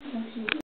Thank you.